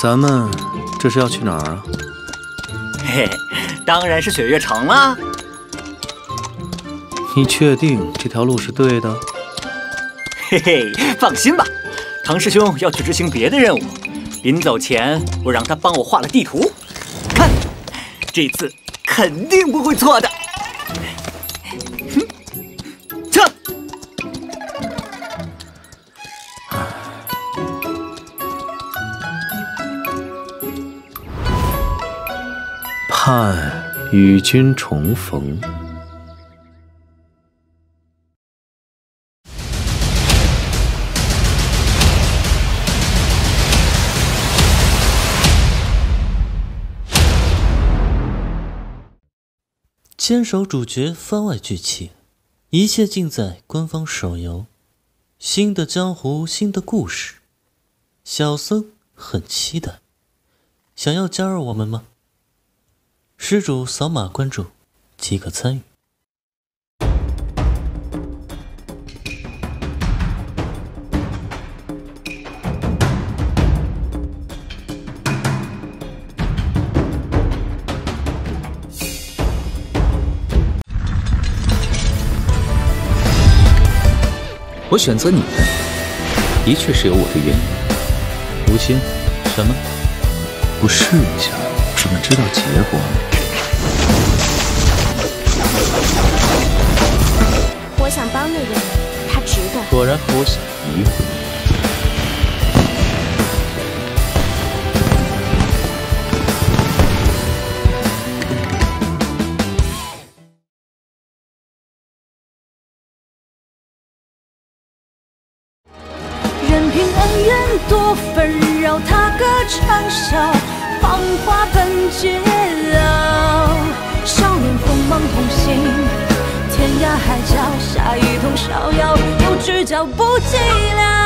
咱们这是要去哪儿啊？嘿嘿，当然是雪月城啦。你确定这条路是对的？嘿嘿，放心吧，唐师兄要去执行别的任务，临走前我让他帮我画了地图，看，这次肯定不会错的。盼与君重逢。牵手主角番外剧情，一切尽在官方手游。新的江湖，新的故事，小僧很期待。想要加入我们吗？施主扫码关注即可参与。我选择你们，的确是有我的原因。吴清，什么？不试一下？怎么知道结果呢？我想帮那个人，他值得。果然和我想一样。任凭恩怨多纷扰，他歌长啸。芳华本桀逍遥，有知交不寂寥。